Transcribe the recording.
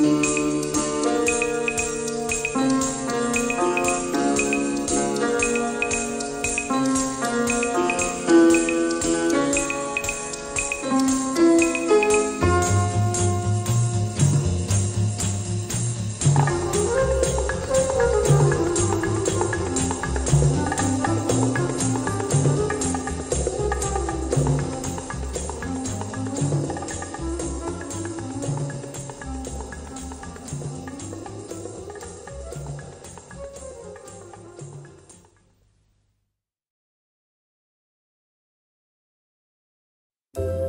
Música you